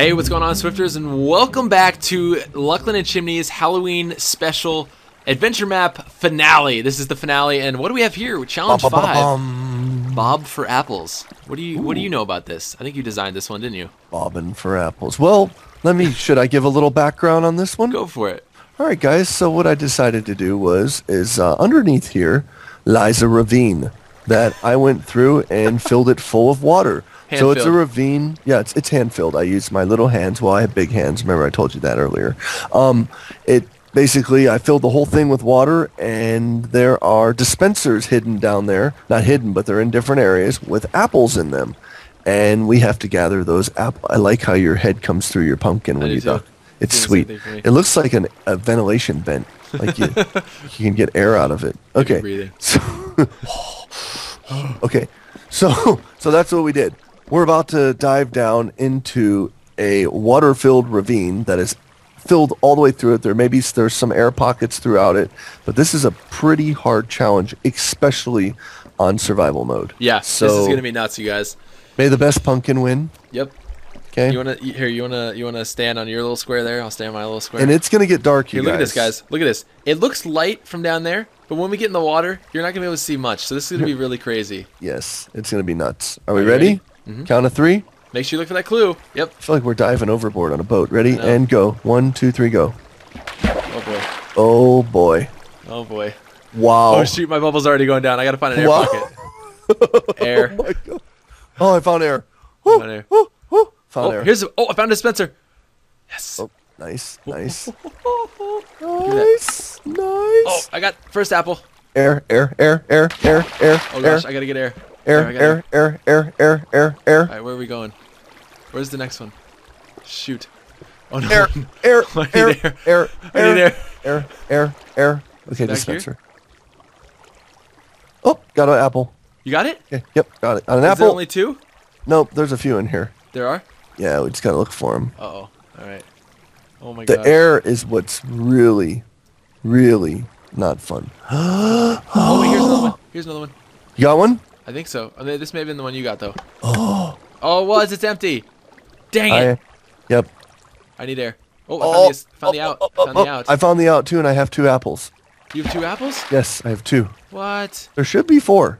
Hey, what's going on, Swifters? And welcome back to Luclin and Chimney's Halloween special adventure map finale. This is the finale, and what do we have here? Challenge five. Bob for apples. What do you What do you know about this? I think you designed this one, didn't you? Bobbing for apples. Well, let me. Should I give a little background on this one? Go for it. All right, guys. So what I decided to do was is uh, underneath here lies a ravine that I went through and filled it full of water. so it's a ravine. Yeah, it's it's hand filled. I used my little hands. Well, I have big hands. Remember, I told you that earlier. Um, it basically I filled the whole thing with water, and there are dispensers hidden down there. Not hidden, but they're in different areas with apples in them. And we have to gather those apples. I like how your head comes through your pumpkin when you duck. It's Do the same sweet. thing for me. It looks like an, a ventilation vent. Like you, you can get air out of it. Okay. breathing. So, okay. So, so that's what we did. We're about to dive down into a water-filled ravine that is filled all the way through it. There maybe there's some air pockets throughout it, but this is a pretty hard challenge, especially on survival mode. Yeah, So this is gonna be nuts, you guys. may the best pumpkin win. Yep. Okay. You wanna here? You wanna you wanna stand on your little square there? I'll stand on my little square. and it's gonna get dark. Here, look at this, guys. guys. Look at this. It looks light from down there, but when we get in the water, you're not gonna be able to see much. So this is gonna be really crazy. Yes, it's gonna be nuts. Are we ready? ready? Mm-hmm. Count of three. Make sure you look for that clue. Yep. I feel like we're diving overboard on a boat. Ready and go. One, two, three, go. Oh boy. Oh boy! Oh boy. Wow! Oh shoot, my bubble's already going down. I gotta find an air Wow. pocket. Air. Oh my god! Oh, I found air. Woo, Found air. woo. Found Oh, air. here's a, oh, I found a dispenser. Yes. Oh, nice, nice, nice, nice. Oh, I got first apple. Air, air, air, air, air, air, Oh air, gosh, I gotta get air. air, got air, air, air, air, air, air, All right, where are we going? Where's the next one? Shoot. Oh no. air, air, I need air, air. air, I need air. air, air, air. Okay, Back dispenser. Oh, got an apple. You got it? Okay, yep, got it. On an Is apple. there only two? Nope, there's a few in here. There are. Yeah, we just gotta look for him. Uh oh. All right. Oh my god. The god. air is what's really, really not fun. Oh wait, here's another one. Here's another one. You got one? I think so. I mean, this may have been the one you got though. Oh. Oh, it was. It's empty. Dang it. I, yep. I need air. Oh, I Oh, found, the, found the oh, out. oh, oh, found oh, the out. I found the out too, and I have two apples. You have two apples? Yes, I have two. What? There should be four.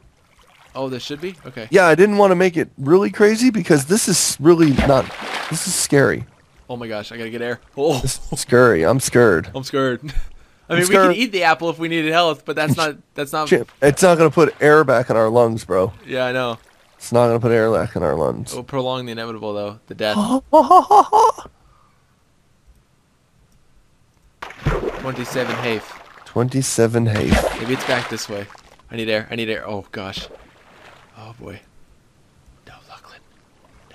Oh, there should be. Okay. Yeah, I didn't want to make it really crazy because this is really not. This is scary. Oh my gosh, I gotta get air. Oh, This scary. I'm scared. I'm scared. I mean, we scared. can eat the apple if we needed health, but that's not. That's not. It's not gonna put air back in our lungs, bro. Yeah, I know. It's not gonna put air back in our lungs. It will prolong the inevitable, though. The death. Oh. 27 Hafe. Twenty-seven hay. Maybe it's back this way. I need air. I need air. Oh gosh. Oh boy. No, Luclin.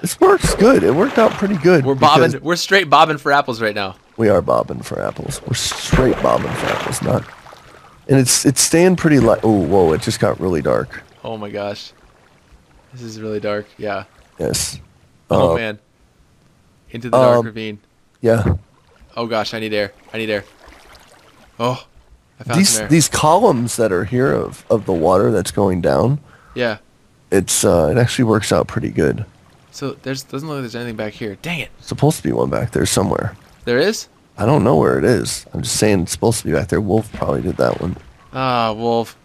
This works good. It worked out pretty good. We're bobbing. We're straight bobbing for apples right now. We are bobbing for apples. We're straight bobbing for apples, not. And it's it's staying pretty light. Oh, whoa! It just got really dark. Oh my gosh. This is really dark. Yeah. Yes. Oh Uh, man. Into the dark um, ravine. Yeah. Oh gosh, I need air. I need air. Oh, I found These air. these columns that are here of, of the water that's going down, yeah. It's uh, it actually works out pretty good. So there's doesn't look like there's anything back here. Dang it. supposed to be one back there somewhere. There is. I don't know where it is. I'm just saying it's supposed to be back there. Wolf probably did that one. Ah, wolf.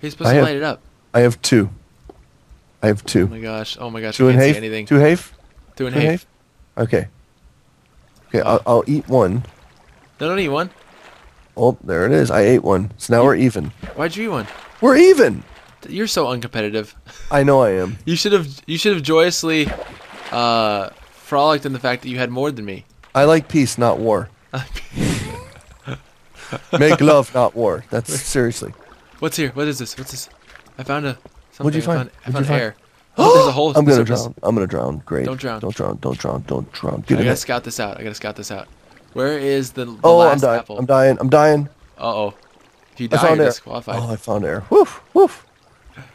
He's supposed I to have- light it up. I have two. I have Oh two. my gosh. Oh my gosh. Two I can't see anything. Two Hafe. Two in Hafe. Okay. Okay, Oh. I'll, I'll eat one. No, don't eat one. Oh, there it is. I ate one. So now we're even. Why'd you eat one? We're even. You're so uncompetitive. I know I am. You should have. You should have joyously, uh, frolicked in the fact that you had more than me. I like peace, not war. Make love, not war. That's seriously. What's here? What is this? What's this? I found a. Something. What'd you I find? found, I found you find? air. Oh, there's a hole. I'm gonna surface. drown. I'm gonna drown. Great. Don't drown. Don't drown. Don't drown. Don't drown. I Get in gotta scout this out. I gotta scout this out. Where is the, the Oh, I'm dying. apple? I'm dying. I'm dying. Uh oh. If you I found you're air. disqualified. Oh, I found air. Woof, woof.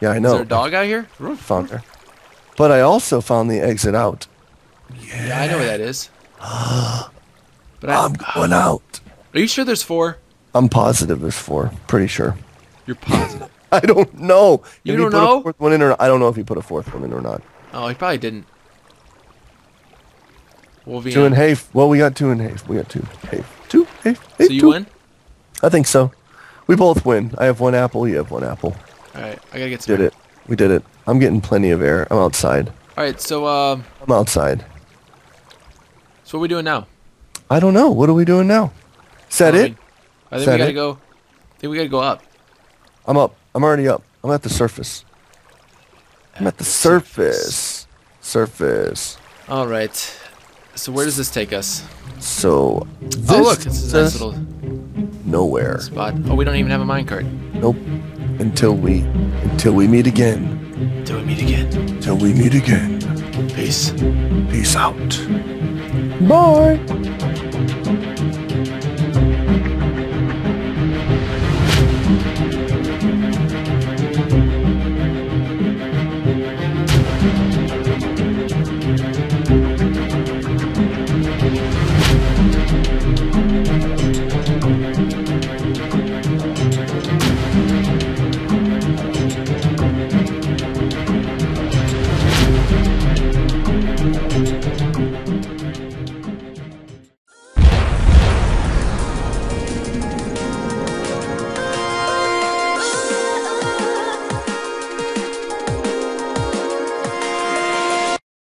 Yeah, I know. Is there a dog out here? Roof. Found air. But I also found the exit out. Yeah, I know where that is. But I, I'm going out. are you sure there's four? I'm positive there's four. Pretty sure. You're positive. I don't know. You if don't know? A fourth one in or I don't know if he put a fourth one in or not. oh, he probably didn't. We'll be Two and. Hafe. Well, we got two and Hafe. We got two. Hafe. Two. Hafe. So you two. win? I think so. We both win. I have one apple. You have one apple. All right. I gotta get some. Did it. We did it. I'm getting plenty of air. I'm outside. All right. So um, I'm outside. so what are we doing now? I don't know. What are we doing now? Is that I it? I think we gotta it? go. I think we gotta go up. I'm up. I'm already up. I'm at the surface. I'm at the surface. Surface. All right. So where does this take us? So. oh look, it's a nice little nowhere. spot. Oh, we don't even have a minecart. Nope. Until we, until we meet again. Till we meet again. Until we meet again. Peace. Peace out. Bye.